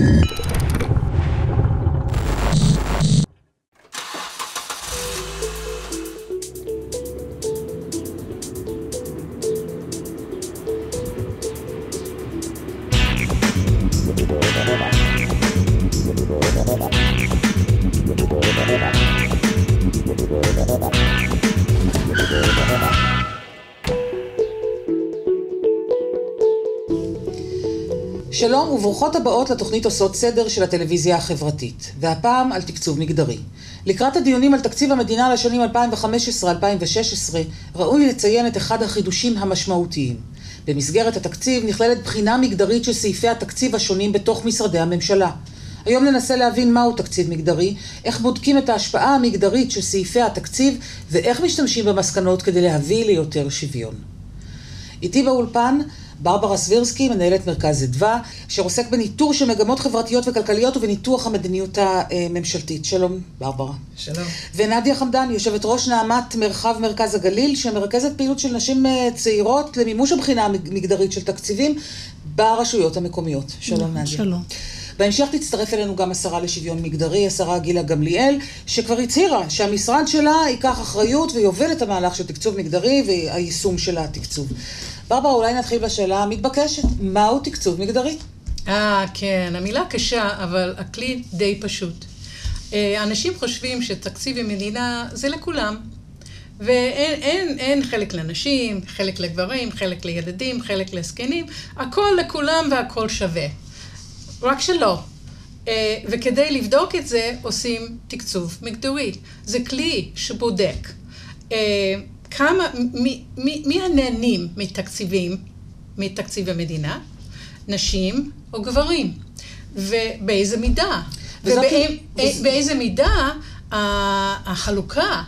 Mm-hmm. שלום וברוכות הבאות לתוכנית עושות סדר של הטלוויזיה החברתית, והפעם על תקצוב מגדרי. לקראת הדיונים על תקציב המדינה לשנים 2015-2016, ראוי לציין את אחד החידושים המשמעותיים. במסגרת התקציב נכללת בחינה מגדרית של סעיפי התקציב השונים בתוך משרדי הממשלה. היום ננסה להבין מהו תקציב מגדרי, איך בודקים את ההשפעה המגדרית של סעיפי התקציב, ואיך משתמשים במסקנות כדי להביא ליותר שוויון. איתי באולפן ברברה סבירסקי, מנהלת מרכז אדווה, אשר עוסק בניטור של מגמות חברתיות וכלכליות ובניתוח המדיניות הממשלתית. שלום, ברברה. שלום. ונדיה חמדן, יושבת ראש נעמת מרחב מרכז הגליל, שמרכזת פעילות של נשים צעירות למימוש הבחינה המגדרית של תקציבים ברשויות המקומיות. שלום, נדיה. שלום. בהמשך תצטרף אלינו גם השרה לשוויון מגדרי, השרה גילה גמליאל, שכבר הצהירה שהמשרד שלה ייקח אחריות ויוביל את המהלך של תקצוב מגדרי והיישום של התקצוב. ברברה, אולי נתחיל בשאלה המתבקשת, מהו תקצוב מגדרי? אה, כן, המילה קשה, אבל הכלי די פשוט. אנשים חושבים שתקציב המדינה זה לכולם, ואין אין, אין חלק לנשים, חלק לגברים, חלק לילדים, חלק לזקנים, הכל לכולם והכל שווה. רק שלא. וכדי לבדוק את זה עושים תקצוב מגדרי. זה כלי שבודק. כמה, מי, מי, מי הנהנים מתקציבים, מתקציב המדינה? נשים או גברים? ובאיזה מידה? ובאיזה מידה החלוקה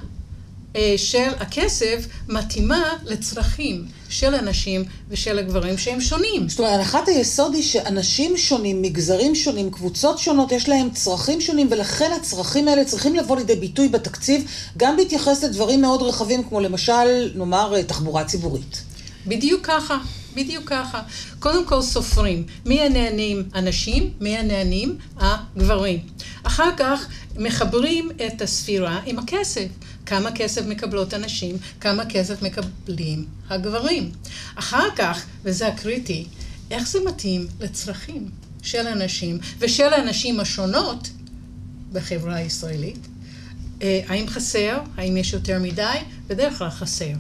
של הכסף מתאימה לצרכים של הנשים ושל הגברים שהם שונים. זאת אומרת, הנחת היסוד היא שאנשים שונים, מגזרים שונים, קבוצות שונות, יש להם צרכים שונים, ולכן הצרכים האלה צריכים לבוא לידי ביטוי בתקציב, גם בהתייחס לדברים מאוד רחבים, כמו למשל, נאמר, תחבורה ציבורית. בדיוק ככה. בדיוק ככה. קודם כל סופרים מי הנהנים הנשים, מי הנהנים הגברים. אחר כך מחברים את הספירה עם הכסף. כמה כסף מקבלות הנשים, כמה כסף מקבלים הגברים. אחר כך, וזה הקריטי, איך זה מתאים לצרכים של הנשים ושל הנשים השונות בחברה הישראלית. האם חסר? האם יש יותר מדי? בדרך כלל חסר.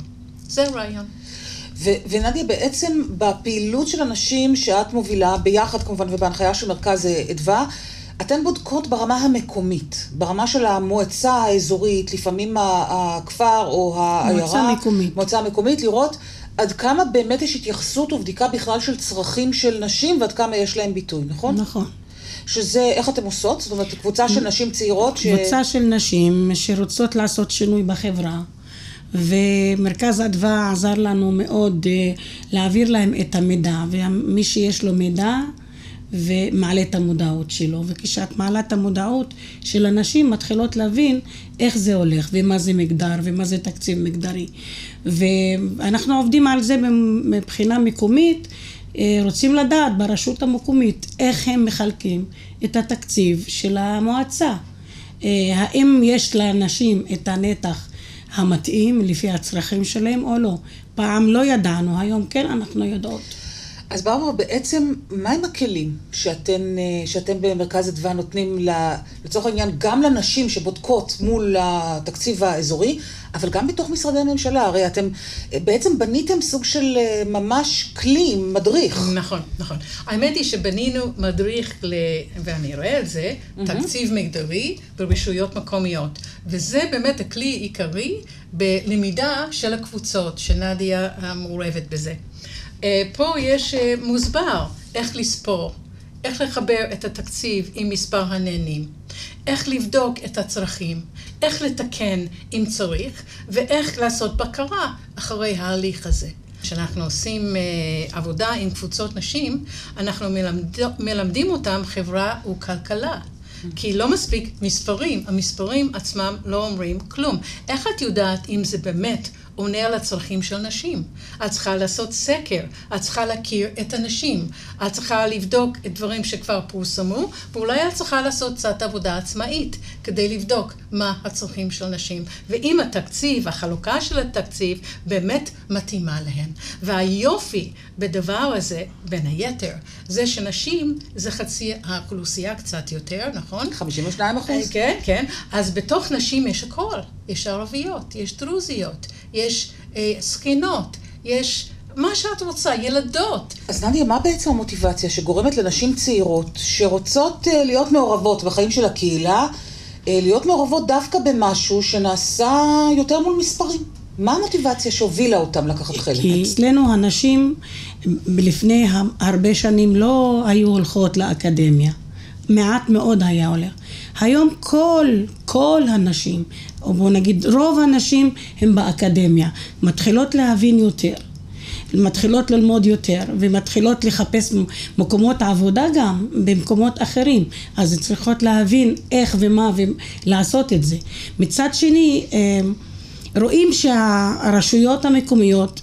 זה הרעיון. ונדיה, בעצם בפעילות של הנשים שאת מובילה, ביחד כמובן ובהנחיה של מרכז אדווה, אתן בודקות ברמה המקומית, ברמה של המועצה האזורית, לפעמים הכפר או העיירה. מועצה מקומית. מועצה מקומית, לראות עד כמה באמת יש התייחסות ובדיקה בכלל של צרכים של נשים ועד כמה יש להם ביטוי, נכון? נכון. שזה, איך אתם עושות? זאת אומרת, קבוצה של נשים צעירות ש... קבוצה של נשים שרוצות לעשות שינוי בחברה. ומרכז אדווה עזר לנו מאוד להעביר להם את המידע, ומי שיש לו מידע ומעלה את המודעות שלו, וכשאת מעלה את המודעות של אנשים מתחילות להבין איך זה הולך ומה זה מגדר ומה זה תקציב מגדרי. ואנחנו עובדים על זה מבחינה מקומית. רוצים לדעת ברשות המקומית איך הם מחלקים את התקציב של המועצה. האם יש לאנשים את הנתח המתאים לפי הצרכים שלהם או לא? פעם לא ידענו, היום כן אנחנו יודעות אז ברברה, בעצם, מהם הכלים שאתן, שאתם במרכז אדווה נותנים לצורך העניין גם לנשים שבודקות מול התקציב האזורי, אבל גם בתוך משרדי הממשלה, הרי אתם בעצם בניתם סוג של ממש כלי, מדריך. נכון, נכון. האמת היא שבנינו מדריך, ל... ואני אראה את זה, תקציב מגדרי ברשויות מקומיות. וזה באמת הכלי עיקרי בלמידה של הקבוצות, שנדיה מעורבת בזה. פה יש מוסבר איך לספור, איך לחבר את התקציב עם מספר הנהנים, איך לבדוק את הצרכים, איך לתקן אם צריך, ואיך לעשות בקרה אחרי ההליך הזה. כשאנחנו עושים עבודה עם קבוצות נשים, אנחנו מלמד... מלמדים אותם חברה וכלכלה. כי לא מספיק מספרים, המספרים עצמם לא אומרים כלום. איך את יודעת אם זה באמת עונה על הצרכים של נשים. את צריכה לעשות סקר, את צריכה להכיר את הנשים, את צריכה לבדוק את דברים שכבר פורסמו, ואולי את צריכה לעשות קצת עבודה עצמאית כדי לבדוק מה הצרכים של נשים. ואם התקציב, החלוקה של התקציב, באמת מתאימה להן. והיופי בדבר הזה, בין היתר, זה שנשים זה חצי האוכלוסייה קצת יותר, נכון? 52 אחוז. כן, כן. אז בתוך נשים יש הכל. יש ערביות, יש דרוזיות, יש אה, זקנות, יש מה שאת רוצה, ילדות. אז נדיה, מה בעצם המוטיבציה שגורמת לנשים צעירות שרוצות אה, להיות מעורבות בחיים של הקהילה, אה, להיות מעורבות דווקא במשהו שנעשה יותר מול מספרים? מה המוטיבציה שהובילה אותם לקחת חלק? כי אצלנו הנשים לפני הרבה שנים לא היו הולכות לאקדמיה. מעט מאוד היה הולך. היום כל, כל הנשים, או בוא נגיד רוב הנשים הן באקדמיה, מתחילות להבין יותר. מתחילות ללמוד יותר ומתחילות לחפש מקומות עבודה גם במקומות אחרים אז צריכות להבין איך ומה ולעשות את זה מצד שני אה, רואים שהרשויות המקומיות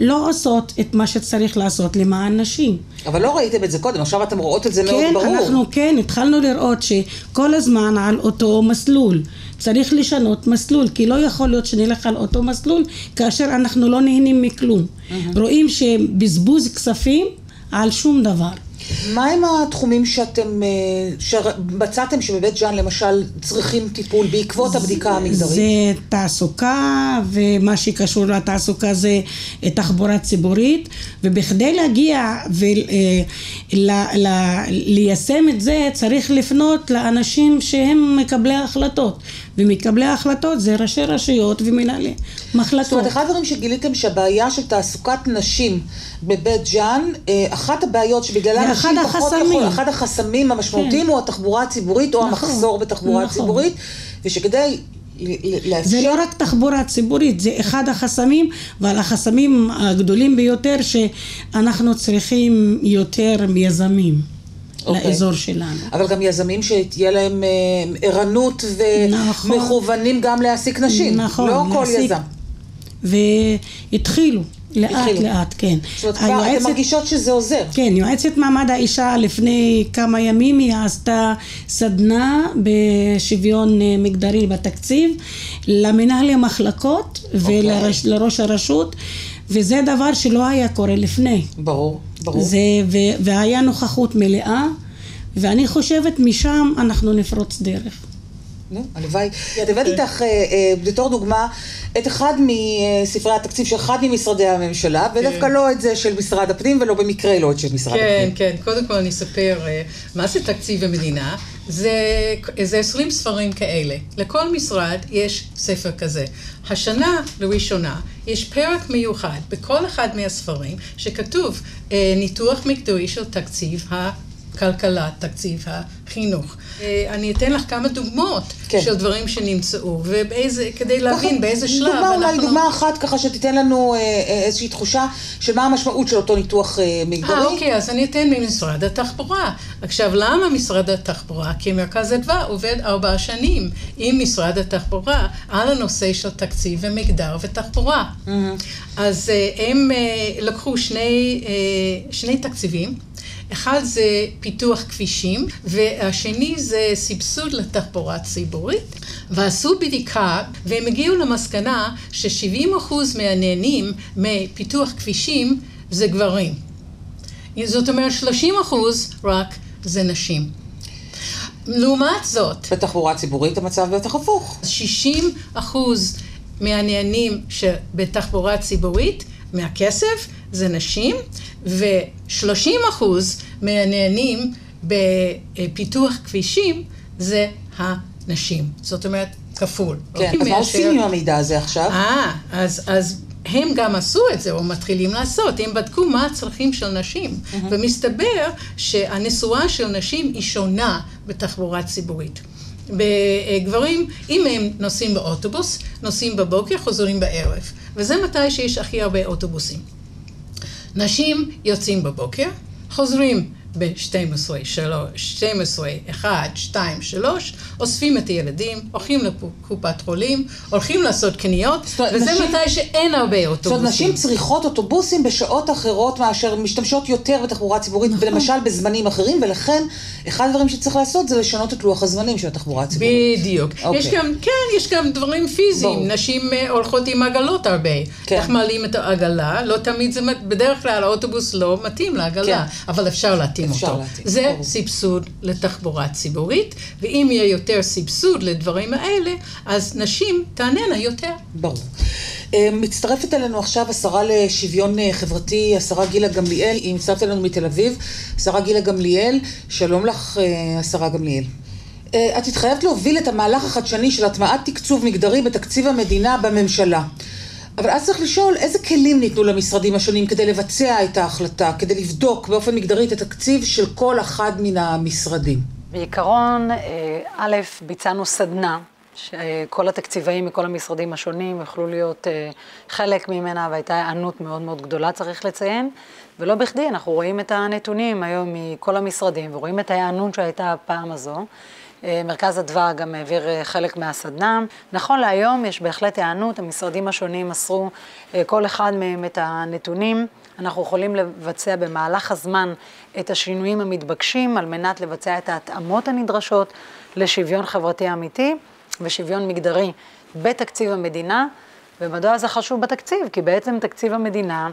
לא עושות את מה שצריך לעשות למען נשים. אבל לא ראיתם את זה קודם, עכשיו אתם רואות את זה מאוד כן, ברור. כן, אנחנו כן, התחלנו לראות שכל הזמן על אותו מסלול. צריך לשנות מסלול, כי לא יכול להיות שנלך על אותו מסלול כאשר אנחנו לא נהנים מכלום. Mm-hmm. רואים שבזבוז כספים על שום דבר. מה הם התחומים שאתם, אה, שמצאתם שבבית ג'אן למשל צריכים טיפול בעקבות הבדיקה המגדרית? זה תעסוקה, ומה שקשור לתעסוקה זה אה, תחבורה ציבורית, ובכדי להגיע וליישם אה, את זה צריך לפנות לאנשים שהם מקבלי ההחלטות. ומקבלי ההחלטות זה ראשי רשויות ומנהלי מחלקות. זאת אומרת, אחד הדברים שגיליתם שהבעיה של תעסוקת נשים בבית ג'אן, אחת הבעיות שבגללה נשים פחות יכול, אחד החסמים המשמעותיים כן. הוא התחבורה הציבורית או נכון, המחסור בתחבורה נכון. ציבורית, ושכדי לאפשר... זה לא רק תחבורה ציבורית, זה אחד החסמים, ועל החסמים הגדולים ביותר שאנחנו צריכים יותר יזמים. okay. אוקיי. לאזור שלנו. אבל גם יזמים שתהיה להם אה, ערנות ומכוונים נכון, גם להעסיק נשים. נכון, לא כל יזם. והתחילו. לאט. לאט, כן. זאת אומרת, היועצת, אתן מרגישות שזה עוזר. כן, יועצת מעמד האישה לפני כמה ימים היא עשתה סדנה בשוויון אה, מגדרי בתקציב למנהלי מחלקות. אוקיי. ולראש הרשות, וזה דבר שלא היה קורה לפני. ברור. ברור. זה, ו, והיה נוכחות מלאה, ואני חושבת משם אנחנו נפרוץ דרך. הלוואי. את הבאת איתך אה, אה, בתור דוגמה את אחד מספרי התקציב של אחד ממשרדי הממשלה, ודווקא כן. לא את זה של משרד הפנים, ולא במקרה לא את של משרד הפנים. כן, כן. קודם כל אני אספר אה, מה זה תקציב המדינה. זה, זה 20 ספרים כאלה. לכל משרד יש ספר כזה. השנה, לראשונה, יש פרק מיוחד בכל אחד מהספרים שכתוב ניתוח מקדוי של תקציב ה... כלכלה, תקציב החינוך. אה, אני אתן לך כמה דוגמאות כן. של דברים שנמצאו, ובאיזה, כדי להבין באיזה שלב דוגמה, אנחנו... דוגמה אולי, דוגמה אחת ככה שתיתן לנו אה, אה, איזושהי תחושה של מה המשמעות של אותו ניתוח מגדרי. אה, אוקיי, אז אני אתן ממשרד התחבורה. עכשיו, למה משרד התחבורה? כי מרכז אדווה עובד ארבע שנים עם משרד התחבורה על הנושא של תקציב ומגדר ותחבורה. Mm-hmm. אז הם לקחו שני, שני תקציבים. אחד זה פיתוח כבישים, והשני זה סבסוד לתחבורה ציבורית. ועשו בדיקה, והם הגיעו למסקנה ש-70% מהנהנים מפיתוח כבישים זה גברים. זאת אומרת, 30% רק זה נשים. לעומת זאת... בתחבורה ציבורית המצב בטח הפוך. 60 אחוז מהנהנים שבתחבורה ציבורית, מהכסף, זה נשים, ו-30 אחוז מהנהנים בפיתוח כבישים זה הנשים. זאת אומרת, כפול. כן, אז מה עושים עם המידע הזה עכשיו? אה, אז, אז הם גם עשו את זה, או מתחילים לעשות. הם בדקו מה הצרכים של נשים. Mm-hmm. ומסתבר שהנשואה של נשים היא שונה בתחבורה ציבורית. בגברים, אם הם נוסעים באוטובוס, נוסעים בבוקר, חוזרים בערב. וזה מתי שיש הכי הרבה אוטובוסים. נשים יוצאים בבוקר, חוזרים ב-12, 12, 1, 2, 3, אוספים את הילדים, הולכים לקופת חולים, הולכים לעשות קניות, וזה נשים, מתי שאין הרבה אוטובוסים. זאת אומרת, נשים צריכות אוטובוסים בשעות אחרות מאשר משתמשות יותר בתחבורה ציבורית, נכון. ולמשל בזמנים אחרים, ולכן אחד הדברים שצריך לעשות זה לשנות את לוח הזמנים של התחבורה הציבורית. בדיוק. אוקיי. יש גם, כן, יש גם דברים פיזיים. בוא. נשים אה, הולכות עם עגלות הרבה. כן. איך מעלים את העגלה? לא תמיד זה, בדרך כלל האוטובוס לא מתאים לעגלה, כן. אבל אפשר להתאים אפשר אותו. להתאים. זה ברור. סבסוד לתחבורה ציבורית, ואם יהיה יותר סבסוד לדברים האלה, אז נשים תעננה יותר. ברור. אה, מצטרפת אלינו עכשיו השרה לשוויון אה, חברתי, השרה גילה גמליאל, היא מצטרפת אלינו מתל אביב. השרה גילה גמליאל, שלום לך, השרה גמליאל. אה, את התחייבת להוביל את המהלך החדשני של הטמעת תקצוב מגדרי בתקציב המדינה בממשלה. אבל אז צריך לשאול איזה כלים ניתנו למשרדים השונים כדי לבצע את ההחלטה, כדי לבדוק באופן מגדרי את התקציב של כל אחד מן המשרדים. בעיקרון, אה, א', ביצענו סדנה, שכל התקציבאים מכל המשרדים השונים יוכלו להיות אה, חלק ממנה, והייתה היענות מאוד מאוד גדולה, צריך לציין. ולא בכדי, אנחנו רואים את הנתונים היום מכל המשרדים, ורואים את ההיענות שהייתה הפעם הזו. אה, מרכז אדווה גם העביר אה, חלק מהסדנם. נכון להיום יש בהחלט היענות, המשרדים השונים מסרו אה, כל אחד מהם את הנתונים. אנחנו יכולים לבצע במהלך הזמן את השינויים המתבקשים על מנת לבצע את ההתאמות הנדרשות לשוויון חברתי אמיתי ושוויון מגדרי בתקציב המדינה. ומדוע זה חשוב בתקציב? כי בעצם תקציב המדינה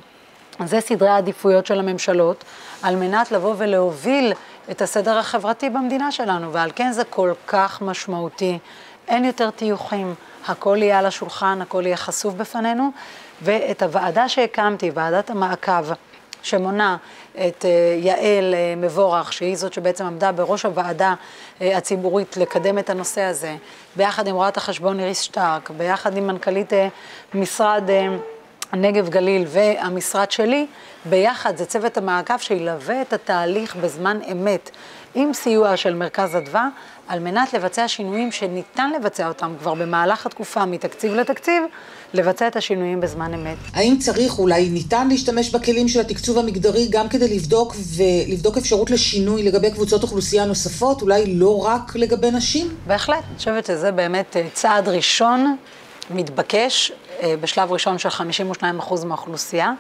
זה סדרי העדיפויות של הממשלות על מנת לבוא ולהוביל את הסדר החברתי במדינה שלנו, ועל כן זה כל כך משמעותי. אין יותר טיוחים, הכל יהיה על השולחן, הכל יהיה חשוף בפנינו, ואת הוועדה שהקמתי, ועדת המעקב, שמונה את אה, יעל אה, מבורך, שהיא זאת שבעצם עמדה בראש הוועדה אה, הציבורית לקדם את הנושא הזה, ביחד עם רואת החשבון איריס שטרק, ביחד עם מנכ"לית משרד הנגב גליל והמשרד שלי, ביחד זה צוות המעקב שילווה את התהליך בזמן אמת, עם סיוע של מרכז אדווה, על מנת לבצע שינויים שניתן לבצע אותם כבר במהלך התקופה מתקציב לתקציב, לבצע את השינויים בזמן אמת. האם צריך, אולי ניתן להשתמש בכלים של התקצוב המגדרי גם כדי לבדוק ולבדוק אפשרות לשינוי לגבי קבוצות אוכלוסייה נוספות, אולי לא רק לגבי נשים? בהחלט, אני חושבת שזה באמת אה, צעד ראשון מתבקש בשלב ראשון של 52% מהאוכלוסייה,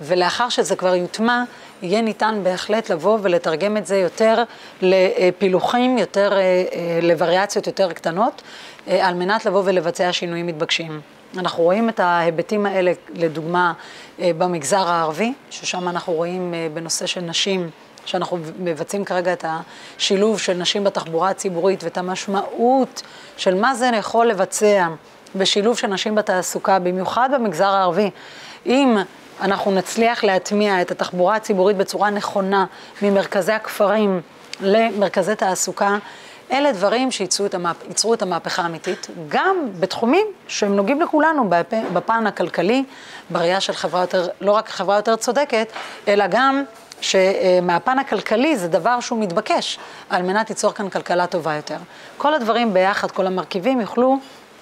ולאחר שזה כבר יוטמע, יהיה ניתן בהחלט לבוא ולתרגם את זה יותר לפילוחים, יותר אה, אה, לווריאציות יותר קטנות, על מנת לבוא ולבצע שינויים מתבקשים. אנחנו רואים את ההיבטים האלה, לדוגמה, במגזר הערבי, ששם אנחנו רואים בנושא של נשים, שאנחנו מבצעים כרגע את השילוב של נשים בתחבורה הציבורית ואת המשמעות של מה זה יכול לבצע בשילוב של נשים בתעסוקה, במיוחד במגזר הערבי. אם אנחנו נצליח להטמיע את התחבורה הציבורית בצורה נכונה ממרכזי הכפרים למרכזי תעסוקה, אלה דברים שייצרו את, המהפ... את המהפכה האמיתית, גם בתחומים שהם נוגעים לכולנו, בפ... בפן הכלכלי, בראייה של חברה יותר, לא רק חברה יותר צודקת, אלא גם שמהפן הכלכלי זה דבר שהוא מתבקש על מנת ליצור כאן כלכלה טובה יותר. כל הדברים ביחד, כל המרכיבים יוכלו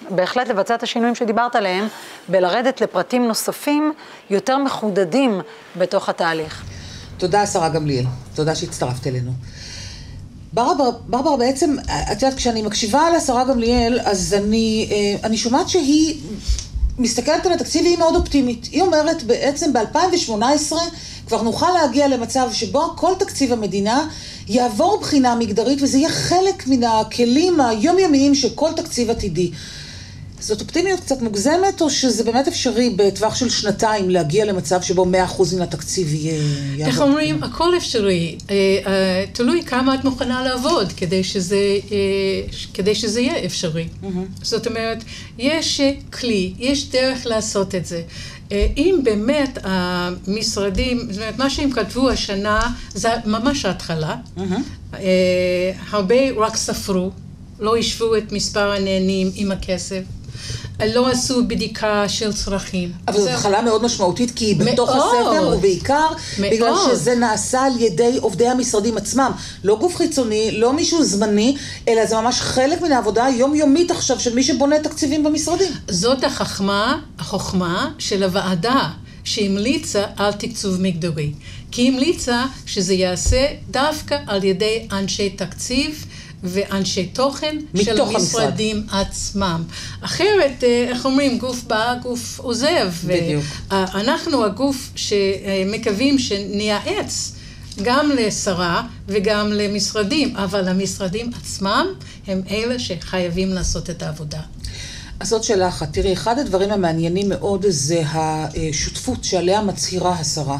בהחלט לבצע את השינויים שדיברת עליהם, בלרדת לפרטים נוספים יותר מחודדים בתוך התהליך. תודה, השרה גמליאל. תודה שהצטרפת אלינו. ברברה, ברברה, בעצם, את יודעת, כשאני מקשיבה לשרה גמליאל, אז אני, אה, אני שומעת שהיא מסתכלת על התקציב והיא מאוד אופטימית. היא אומרת, בעצם ב-2018 כבר נוכל להגיע למצב שבו כל תקציב המדינה יעבור בחינה מגדרית, וזה יהיה חלק מן הכלים היומיומיים של כל תקציב עתידי. זאת אופטימיות קצת מוגזמת, או שזה באמת אפשרי בטווח של שנתיים להגיע למצב שבו 100% מן התקציב יהיה... איך אומרים? הכל אפשרי. אה, אה, תלוי כמה את מוכנה לעבוד כדי שזה, אה, כדי שזה יהיה אפשרי. זאת אומרת, יש כלי, יש דרך לעשות את זה. אם באמת המשרדים, זאת אומרת, מה שהם כתבו השנה, זה ממש ההתחלה. הרבה רק ספרו, לא השוו את מספר הנהנים עם הכסף. לא עשו בדיקה של צרכים. אבל זו התחלה מאוד משמעותית, כי היא בתוך הספר, ובעיקר בגלל שזה נעשה על ידי עובדי המשרדים עצמם. לא גוף חיצוני, לא מישהו זמני, אלא זה ממש חלק מן העבודה היומיומית עכשיו של מי שבונה תקציבים במשרדים. זאת החכמה, החוכמה של הוועדה. שהמליצה על תקצוב מגדרי. כי היא המליצה שזה ייעשה דווקא על ידי אנשי תקציב ואנשי תוכן של המשרדים המשרד. עצמם. אחרת, אה, איך אומרים, גוף בא, גוף עוזב. בדיוק. אנחנו הגוף שמקווים שנייעץ. גם לשרה וגם למשרדים, אבל המשרדים עצמם הם אלה שחייבים לעשות את העבודה. אז זאת שאלה אחת. תראי, אחד הדברים המעניינים מאוד זה השותפות שעליה מצהירה השרה.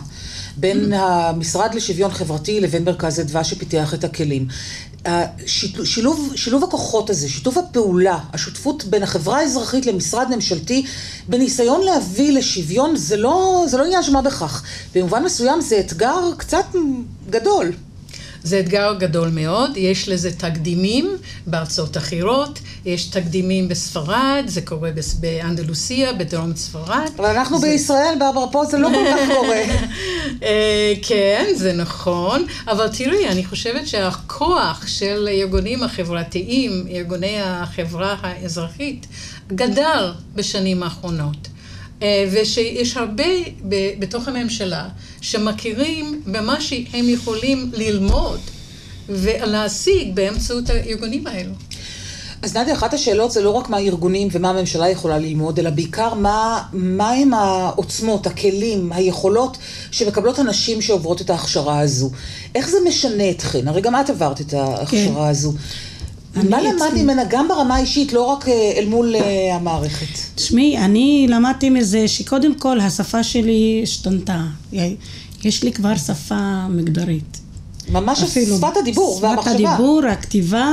בין המשרד לשוויון חברתי לבין מרכז אדווה שפיתח את הכלים. שילוב, שילוב הכוחות הזה, שיתוף הפעולה, השותפות בין החברה האזרחית למשרד ממשלתי, בניסיון להביא לשוויון, זה לא, לא עניין שמה בכך. במובן מסוים זה אתגר קצת גדול. זה אתגר גדול מאוד, יש לזה תקדימים בארצות אחרות, יש תקדימים בספרד, זה קורה באנדלוסיה, בדרום ספרד. אבל אנחנו זה... בישראל, ברברה, פה זה לא כל כך קורה. אה, כן, זה נכון, אבל תראי, אני חושבת שהכוח של הארגונים החברתיים, ארגוני החברה האזרחית, גדל בשנים האחרונות. אה, ושיש הרבה בתוך הממשלה שמכירים במה שהם יכולים ללמוד ולהשיג באמצעות הארגונים האלו. אז נדיה, אחת השאלות זה לא רק מה הארגונים ומה הממשלה יכולה ללמוד, אלא בעיקר מה, מה הם העוצמות, הכלים, היכולות שמקבלות הנשים שעוברות את ההכשרה הזו. איך זה משנה אתכן? הרי גם את עברת את ההכשרה כן. הזו. מה למדת ממנה גם ברמה האישית, לא רק אה, אל מול אה, המערכת? תשמעי, אני למדתי מזה שקודם כל השפה שלי השתנתה. יש לי כבר שפה מגדרית. ממש אפילו, שפת הדיבור שפת והמחשבה. שפת הדיבור, הכתיבה.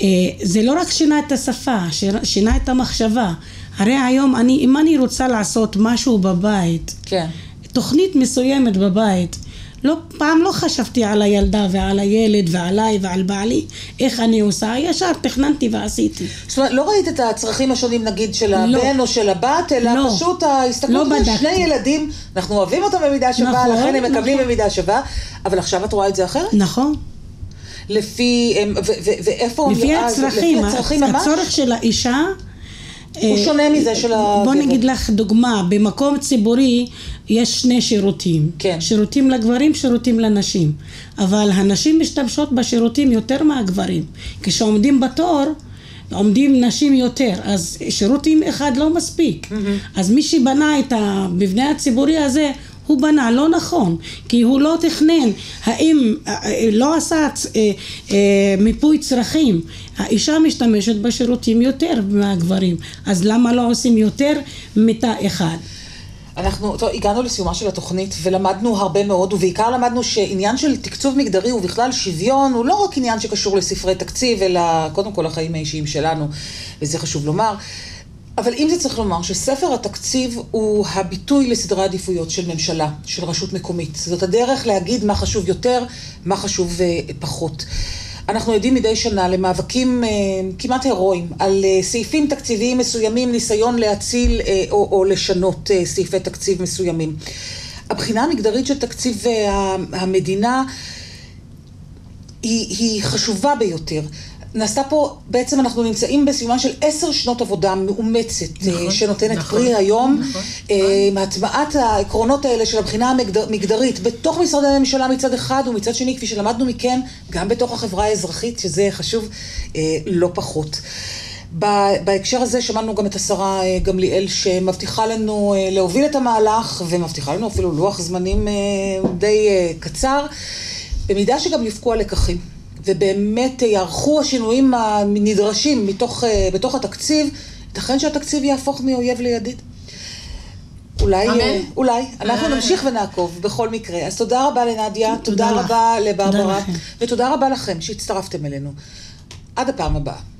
אה, זה לא רק שינה את השפה, שינה את המחשבה. הרי היום, אני, אם אני רוצה לעשות משהו בבית, כן. תוכנית מסוימת בבית, לא, פעם לא חשבתי על הילדה ועל הילד ועליי ועל בעלי, איך אני עושה, ישר תכננתי ועשיתי. זאת אומרת, לא ראית את הצרכים השונים נגיד של לא. הבן לא, או של הבת, אלא לא, פשוט ההסתכלות לא על שני ילדים, אנחנו אוהבים אותם במידה שווה, נכון, לכן הם מקבלים נכון. במידה שווה, אבל עכשיו את רואה את זה אחרת? נכון. לפי, ואיפה לפי הצרכים, לפי הצרכים? הצורך של האישה הוא שונה מזה של הגבר. בוא נגיד לך דוגמה, במקום ציבורי יש שני שירותים. כן. שירותים לגברים, שירותים לנשים. אבל הנשים משתמשות בשירותים יותר מהגברים. כשעומדים בתור, עומדים נשים יותר, אז שירותים אחד לא מספיק. Mm-hmm. אז מי שבנה את המבנה הציבורי הזה, הוא בנה לא נכון, כי הוא לא תכנן, האם, לא עשה אה, מיפוי צרכים, האישה משתמשת בשירותים יותר מהגברים, אז למה לא עושים יותר מתא אחד? אנחנו טוב, הגענו לסיומה של התוכנית ולמדנו הרבה מאוד, ובעיקר למדנו שעניין של תקצוב מגדרי ובכלל שוויון הוא לא רק עניין שקשור לספרי תקציב, אלא קודם כל לחיים האישיים שלנו, וזה חשוב לומר. אבל אם זה צריך לומר שספר התקציב הוא הביטוי לסדרי עדיפויות של ממשלה, של רשות מקומית. זאת הדרך להגיד מה חשוב יותר, מה חשוב אה, פחות. אנחנו עדים מדי שנה למאבקים אה, כמעט הירואיים על אה, סעיפים תקציביים מסוימים, ניסיון להציל או, או לשנות סעיפי תקציב מסוימים. הבחינה המגדרית של תקציב המדינה היא, היא חשובה ביותר. נעשתה פה, בעצם אנחנו נמצאים בסיומן של עשר שנות עבודה מאומצת, אה, נכון, שנותנת נכון, פרי היום, נכון, אה, מהטמעת העקרונות האלה של הבחינה המגדרית בתוך משרדי הממשלה מצד אחד, ומצד שני, כפי שלמדנו מכן, גם בתוך החברה האזרחית, שזה חשוב אה, לא פחות. בהקשר הזה שמענו גם את השרה גמליאל שמבטיחה לנו להוביל את המהלך ומבטיחה לנו אפילו לוח זמנים די קצר, במידה שגם יופקו הלקחים. ובאמת יערכו השינויים הנדרשים מתוך, אה, בתוך התקציב, ייתכן שהתקציב יהפוך מאויב לידיד. אולי, אמן. אה, אולי. אנחנו אה. נמשיך ונעקוב בכל מקרה. אז תודה רבה לנדיה, תודה, תודה רבה לברברה, ותודה רבה לכם שהצטרפתם אלינו. עד הפעם הבאה.